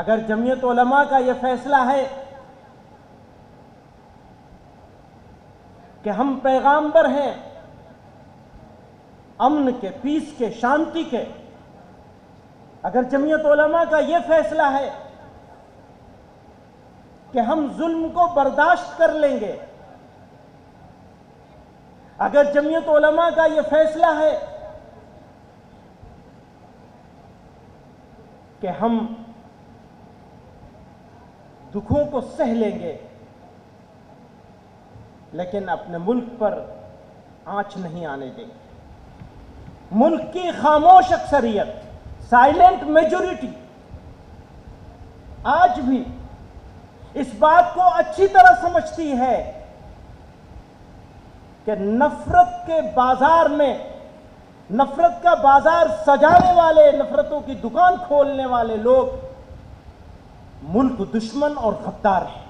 अगर जमीयत उलमा का यह फैसला है कि हम पैगाम्बर हैं, अमन के, पीस के, शांति के, अगर जमीयत उलमा का यह फैसला है कि हम जुल्म को बर्दाश्त कर लेंगे, अगर जमीयत उलमा का यह फैसला है कि हम दुखों को सह लेंगे। लेकिन अपने मुल्क पर आँच नहीं आने देंगे। मुल्क की खामोश अक्सरियत साइलेंट मेजोरिटी आज भी इस बात को अच्छी तरह समझती है कि नफरत के बाज़ार में, नफरत का बाज़ार सजाने वाले, नफरतों की दुकान खोलने वाले लोग मुल्क दुश्मन और गद्दार हैं।